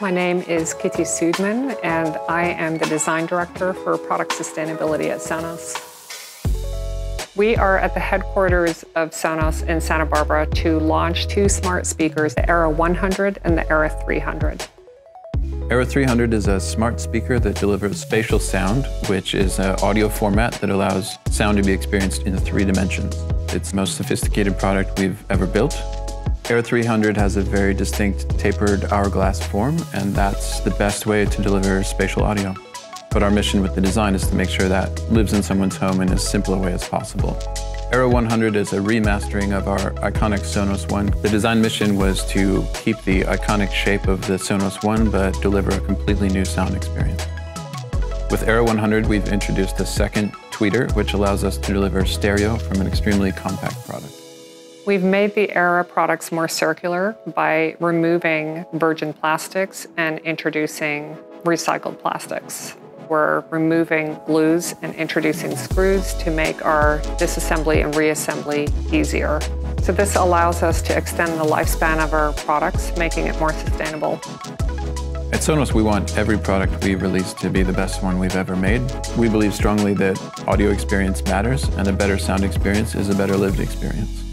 My name is Kitty Sudman, and I am the Design Director for Product Sustainability at Sonos. We are at the headquarters of Sonos in Santa Barbara to launch two smart speakers, the Era 100 and the Era 300. Era 300 is a smart speaker that delivers spatial sound, which is an audio format that allows sound to be experienced in three dimensions. It's the most sophisticated product we've ever built. Era 300 has a very distinct tapered hourglass form, and that's the best way to deliver spatial audio. But our mission with the design is to make sure that lives in someone's home in as simple a way as possible. Era 100 is a remastering of our iconic Sonos One. The design mission was to keep the iconic shape of the Sonos One, but deliver a completely new sound experience. With Era 100, we've introduced a second tweeter, which allows us to deliver stereo from an extremely compact product. We've made the Era products more circular by removing virgin plastics and introducing recycled plastics. We're removing glues and introducing screws to make our disassembly and reassembly easier. So this allows us to extend the lifespan of our products, making it more sustainable. At Sonos, we want every product we release to be the best one we've ever made. We believe strongly that audio experience matters, and a better sound experience is a better lived experience.